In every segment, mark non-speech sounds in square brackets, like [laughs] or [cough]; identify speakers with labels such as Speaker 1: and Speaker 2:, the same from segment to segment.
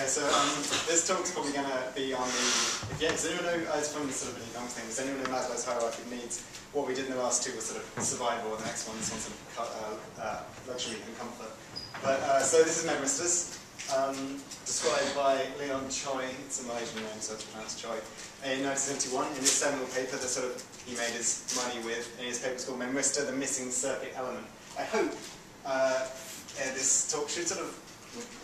Speaker 1: Okay, so um, this talk's probably going to be on the. If yeah, does anyone know? Uh, it's from the sort of an economics thing. Does anyone know Maslow's hierarchy of needs? What we did in the last two was sort of survival, and the next one's sort of uh, uh, luxury and comfort. But uh, so this is Memristors, um, described by Leon Chua. It's a Malaysian name, so it's pronounced Choi. In 1971, in his seminal paper that sort of he made his money with, and his paper called Memristor, the Missing Circuit Element. I hope uh, this talk should sort of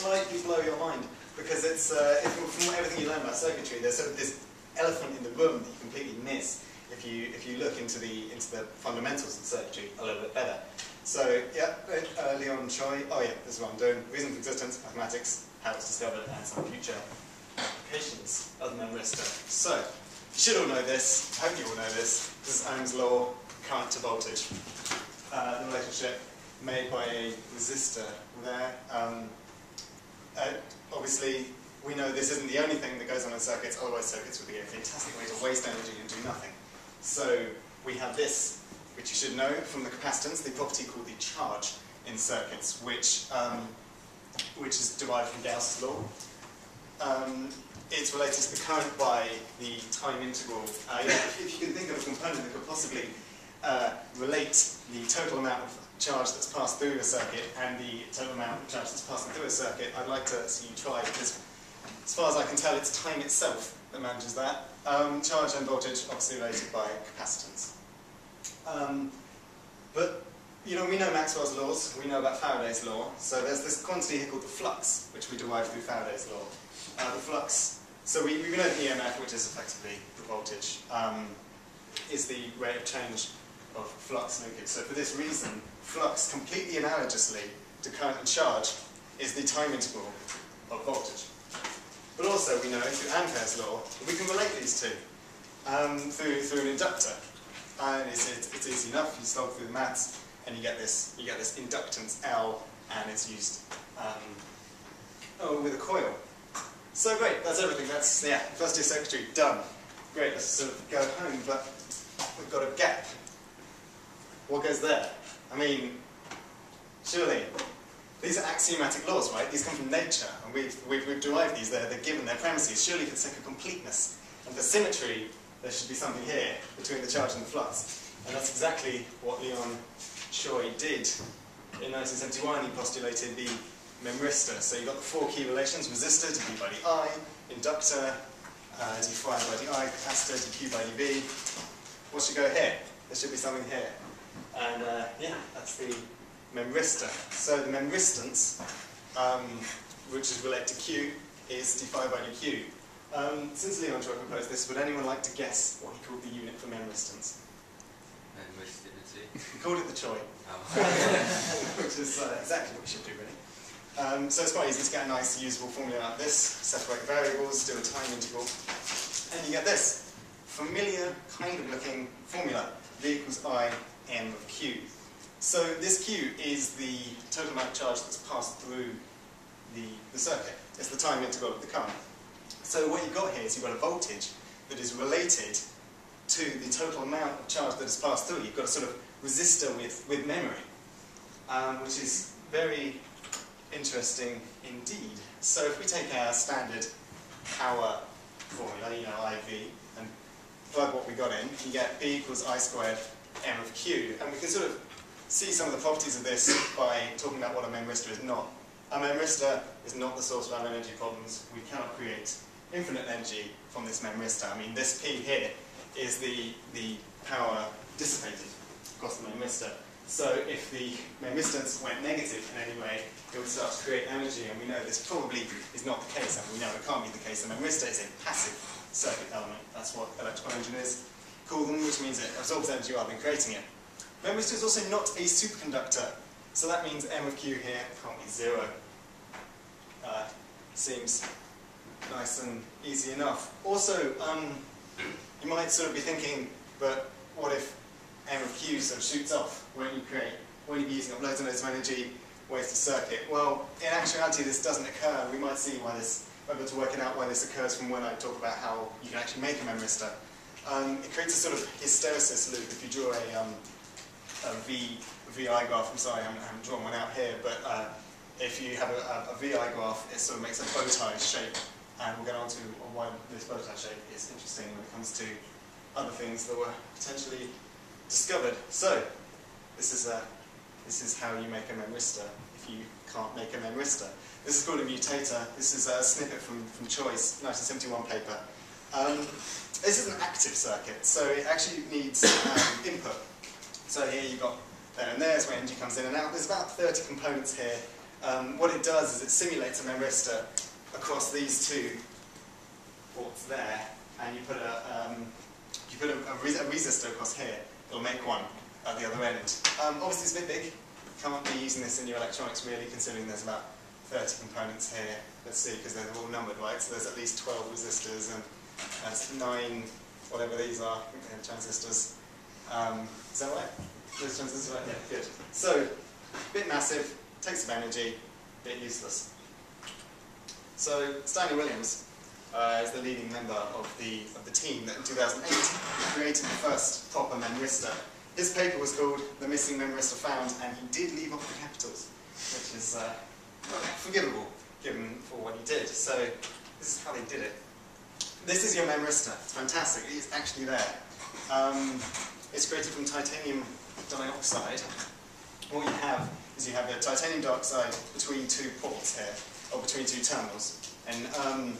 Speaker 1: lightly blow your mind because it's uh, from everything you learn about circuitry, there's sort of this elephant in the room that you completely miss if you if you look into the into the fundamentals of circuitry a little bit better. So yeah, uh, Leon Chua. Oh yeah, this is what I'm doing. Reason for existence, mathematics, how it's discovered, and some future applications other than Memristor. So you should all know this. I hope you all know this. This is Ohm's law, current to voltage. Uh, the relationship made by a resistor there. Um, uh, obviously, we know this isn't the only thing that goes on in circuits, otherwise circuits would be a fantastic way to waste energy and do nothing. So we have this, which you should know from the capacitance, the property called the charge in circuits, which, um, which is derived from Gauss's law. Um, it's related to the current by the time integral. Uh, if you can think of a component that could possibly uh, relate the total amount of charge that's passed through a circuit and the total amount of charge that's passing through a circuit, I'd like to see you try because as far as I can tell, it's time itself that manages that. Um, charge and voltage obviously related by capacitance. Um, but, you know, we know Maxwell's laws, we know about Faraday's law, so there's this quantity here called the flux, which we derive through Faraday's law. Uh, the flux, so we, we know the EMF, which is effectively the voltage, um, is the rate of change of flux linkage. So for this reason, flux completely analogously to current and charge is the time integral of voltage. But also we know through Ampere's law that we can relate these two um, through, through an inductor. And it's, it's, it's, easy enough, you slog through the maths and you get this, you get this inductance L and it's used um, oh, with a coil. So great, that's everything. That's, yeah, first year circuitry, done. Great, let's sort of go home, but we've got a gap. What goes there? I mean, surely, these are axiomatic laws, right? These come from nature, and we've, we've, we've derived these, they're, they're given their premises. Surely for the sake of completeness and for symmetry, there should be something here between the charge and the flux. And that's exactly what Leon Chua did. In 1971, he postulated the memristor. So you've got the four key relations, resistor, dV by di, inductor, uh, d phi by di, capacitor, dq by dV. What should go here? There should be something here. And uh, yeah, that's the memristor. So the memristance, um, which is related to Q, is d phi by dq. Um, since Leon Chua proposed this, would anyone like to guess what he called the unit for memristance?
Speaker 2: Memristivity.
Speaker 1: He called it the Choi,
Speaker 2: Oh. [laughs]
Speaker 1: which is uh, exactly what we should do, really. Um, so it's quite easy to get a nice, usable formula like this. Separate variables, do a time integral, and you get this familiar kind of looking formula. V equals I m of q. So this q is the total amount of charge that's passed through the, the circuit. It's the time integral of the current. So what you've got here is you've got a voltage that is related to the total amount of charge that is passed through. You've got a sort of resistor with, with memory, um, which is very interesting indeed. So if we take our standard power formula, you know, IV, and plug what we got in, you get B equals I squared m of q. And we can sort of see some of the properties of this by talking about what a memristor is not. A memristor is not the source of our energy problems. We cannot create infinite energy from this memristor. I mean, this P here is the, the power dissipated across the memristor. So if the memristance went negative in any way, it would start to create energy, and we know this probably is not the case, and we know it can't be the case. The memristor is a passive circuit element. That's what electrical engineers call them, which means it absorbs energy rather than creating it. Memristor is also not a superconductor, so that means M of Q here can't be zero. Uh, seems nice and easy enough. Also, um, you might sort of be thinking, but what if M of Q sort of shoots off? Won't you create, won't you be using up loads and loads of energy, waste a circuit? Well, in actuality, this doesn't occur. We might see why this, we're able to work it out why this occurs from when I talk about how you can actually make a memristor. Um, it creates a sort of hysteresis loop if you draw a, um, a V, VI graph. I'm sorry, I haven't, I haven't, drawn one out here, but uh, if you have a, a, a VI graph, it sort of makes a bow tie shape, and we'll get on to why this bow tie shape is interesting when it comes to other things that were potentially discovered. So, this is, a, this is how you make a memristor if you can't make a memristor. This is called a mutator. This is a snippet from, from Chua's 1971 paper. Um, this is an active circuit, so it actually needs um, input. So here you've got there and there's where energy comes in and out. There's about 30 components here. Um, what it does is it simulates a memristor across these two ports there, and you put a, um, you put a, a, a, resistor across here. It'll make one at the other end. Um, obviously it's a bit big. You Can't be using this in your electronics really, considering there's about 30 components here. Let's see, because they're all numbered, right? So there's at least 12 resistors and there's nine, whatever these are, transistors. Um, is that right? Those transistors right? Yeah, good. So, bit massive, takes some energy, bit useless. So, Stanley Williams uh, is the leading member of the, of the team that in 2008 created the first proper memristor. His paper was called The Missing Memristor Found, and he did leave off the capitals, which is uh, forgivable given for what he did. So, this is how they did it. This is your memristor. It's fantastic. It's actually there. Um, it's created from titanium dioxide. What you have is you have a titanium dioxide between two ports here, or between two terminals. And um,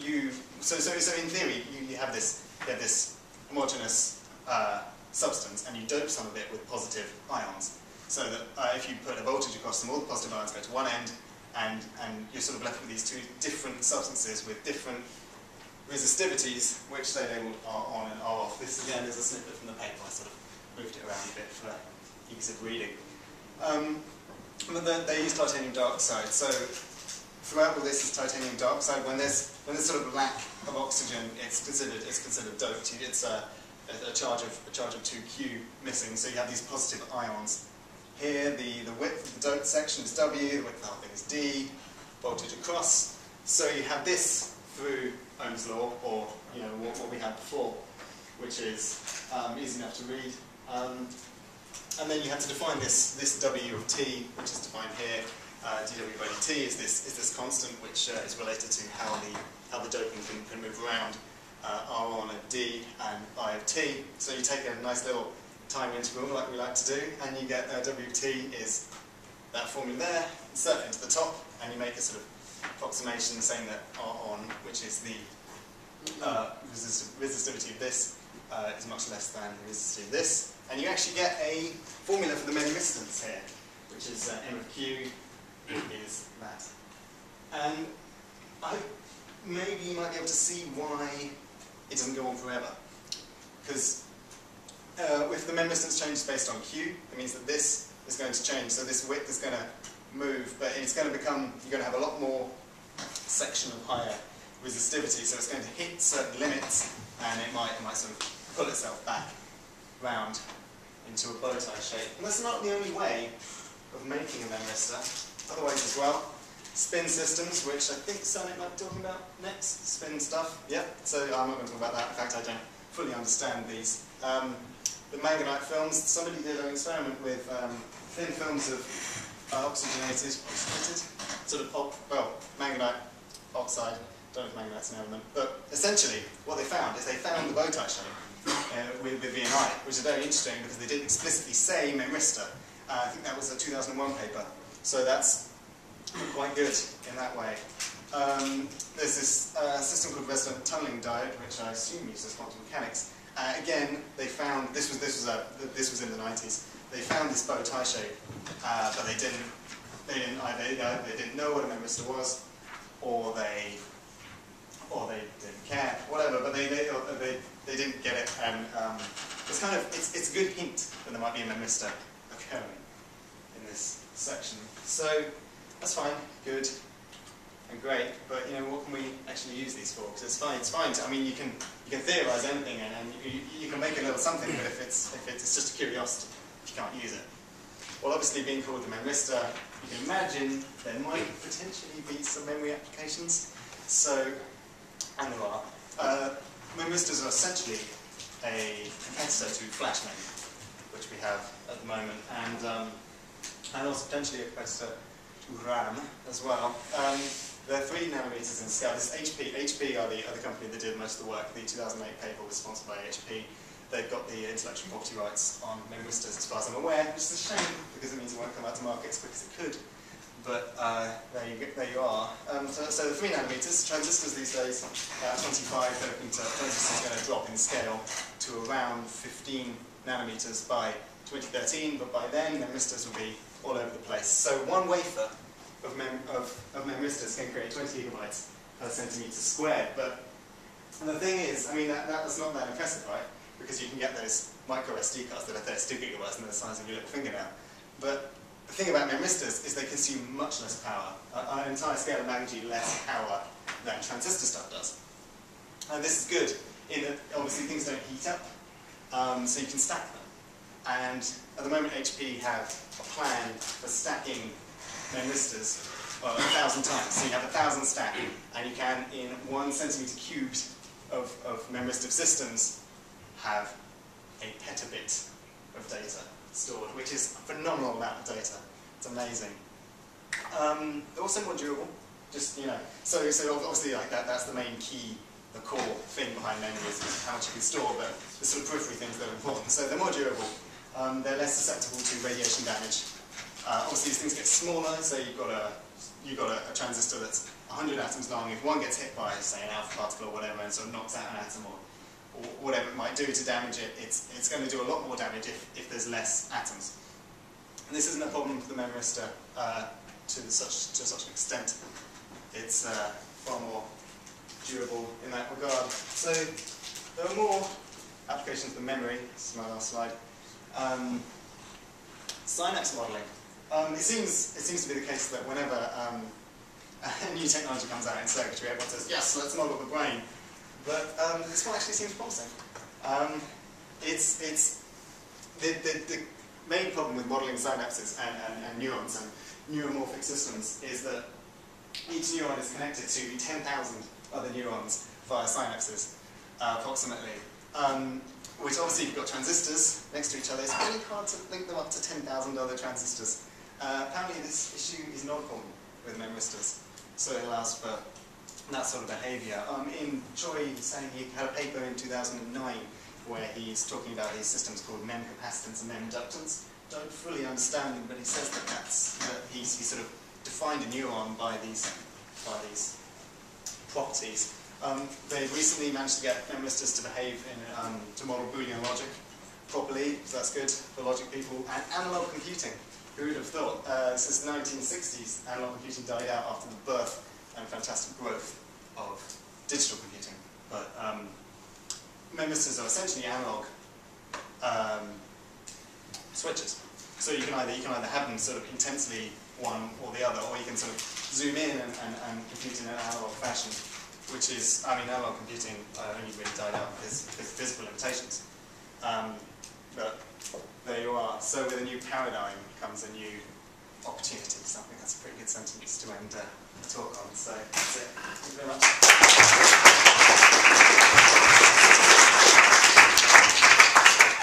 Speaker 1: you, so, so, so in theory, you, you have this, you have this homogeneous uh, substance, and you dope some of it with positive ions. So that uh, if you put a voltage across them, all the positive ions go to one end, and, and you're sort of left with these two different substances with different resistivities, which they labelled R on and R off. This again is a snippet from the paper. I sort of moved it around a bit for ease of reading. Um, but they use titanium dioxide. So throughout all this is titanium dioxide. When there's when there's sort of lack of oxygen, it's considered it's considered doped. It's a, a, charge of a charge of 2Q missing. So you have these positive ions. Here the, the width of the doped section is W, the width of the whole thing is D, voltage across. So you have this through Ohm's law, or you know what, what we had before, which is um, easy enough to read. Um, and then you have to define this, this W of t, which is defined here. Uh, dw by dt is this, is this constant, which uh, is related to how the, how the doping can, can move around. Uh, R on d and I of t. So you take a nice little time interval like we like to do, and you get uh, WT is that formula there, insert it into the top, and you make a sort of approximation saying that R on, which is the uh, resist resistivity of this, uh, is much less than the resistivity of this. And you actually get a formula for the memristor here, which is uh, M of Q is that. And I maybe you might be able to see why it doesn't go on forever. Because uh, if the memristor changes based on Q, it means that this is going to change. So this width is going to move, but it's going to become, you're going to have a lot more section of higher resistivity, so it's going to hit certain limits, and it might, it might sort of pull itself back round into a bow tie shape. And that's not the only way of making a memristor. Other ways as well. Spin systems, which I think Sonic might be talking about next. Spin stuff, yeah. So I'm not going to talk about that. In fact, I don't fully understand these. Um, the manganite films, somebody did an experiment with um, thin films of oxygenated, oxygenated, sort of, well, manganite oxide, don't know if manganite's an element, but essentially what they found is they found the bow tie shape uh, with, with VNI, which is very interesting because they didn't explicitly say memristor. Uh, I think that was a 2001 paper, so that's quite good in that way. Um, there's this uh, system called resonant tunneling diode, which I assume uses quantum mechanics. Uh, again, they found this was this was a, this was in the 90s. They found this bow tie shape, uh, but they didn't they didn't either they didn't know what a memristor was, or they or they didn't care, whatever. But they they they, they didn't get it, and um, it's kind of it's it's a good hint that there might be a memristor occurring in this section. So that's fine, good and great, but you know, what can we actually use these for? Because it's fine, it's fine. To, I mean, you can you can theorize anything, and, and you, you, can make a little something, but if it's if it's just a curiosity, you can't use it. Well, obviously, being called the memristor, you can imagine there might potentially be some memory applications. So, and there are. Uh, memristors are essentially a competitor to flash memory, which we have at the moment, and um, and also potentially a competitor to RAM as well. Um, they're three nanometers in scale. This is HP. HP are the other company that did most of the work. The 2008 paper was sponsored by HP. They've got the intellectual property rights on memristors, as far as I'm aware, which is a shame because it means it won't come out to market as quick as it could. But uh, there, you, there you are. Um, so, so the three nanometers, transistors these days, uh, 25, they're to, transistors going to drop in scale to around 15 nanometers by 2013, but by then memristors will be all over the place. So one wafer of, mem of, of memristors can create 20 gigabytes per centimeter squared. But the thing is, I mean, that, that's not that impressive, right? Because you can get those micro SD cards that are 32 gigabytes and they're the size of your little fingernail. But the thing about memristors is they consume much less power, uh, an entire scale of magnitude less power than transistor stuff does. And this is good in that obviously things don't heat up, um, so you can stack them. And at the moment HP have a plan for stacking memristors well, a thousand times. So you have a thousand stack, and you can, in one centimeter cubed of, of memristor systems, have a petabit of data stored, which is a phenomenal amount of data. It's amazing. Um, they're also more durable. Just you know, so so obviously like that. That's the main key, the core thing behind memory is how much you can store, but the sort of periphery things that are important. So they're more durable. Um, they're less susceptible to radiation damage. Uh, obviously, these things get smaller, so you've got a you've got a, a, transistor that's 100 atoms long. If one gets hit by, say, an alpha particle or whatever, and sort of knocks out an atom or or whatever it might do to damage it, it's, it's going to do a lot more damage if, if there's less atoms. And this isn't a problem for the memristor uh, to, such, to such an extent. It's uh, far more durable in that regard. So there are more applications than memory. This is my last slide. Um, synapse modeling. Um, it, seems, it seems to be the case that whenever um, [laughs] a new technology comes out in circuitry, everyone says, yes, let's model the brain. But um, this one actually seems promising. Um, it's, it's the, the, the, main problem with modeling synapses and, and, and, neurons and neuromorphic systems is that each neuron is connected to 10,000 other neurons via synapses, uh, approximately. Um, which obviously, you've got transistors next to each other, it's really hard to link them up to 10,000 other transistors. Uh, apparently, this issue is not common with memristors, so it allows for that sort of behaviour. Um, in Chua saying he had a paper in 2009 where he's talking about these systems called mem capacitance and mem inductance. Don't fully understand them, but he says that that's that he's, he sort of defined a neuron by these by these properties. Um, they've recently managed to get memristors to behave in um, to model Boolean logic properly, so that's good for logic people. And analog computing, who would have thought? Uh, since the 1960s, analog computing died out after the birth and fantastic growth of digital computing. But um, are essentially analog um, switches. So you can either you can either have them sort of intensely one or the other, or you can sort of zoom in and, and, and compute in an analog fashion, which is, I mean, analog computing uh, only really died out because, because of physical limitations. Um, but there you are. So with a new paradigm comes a new opportunity. So I think that's a pretty good sentence to end. Uh, talk on. So that's it. Thank you very much.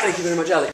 Speaker 3: Thank you very much, Alex.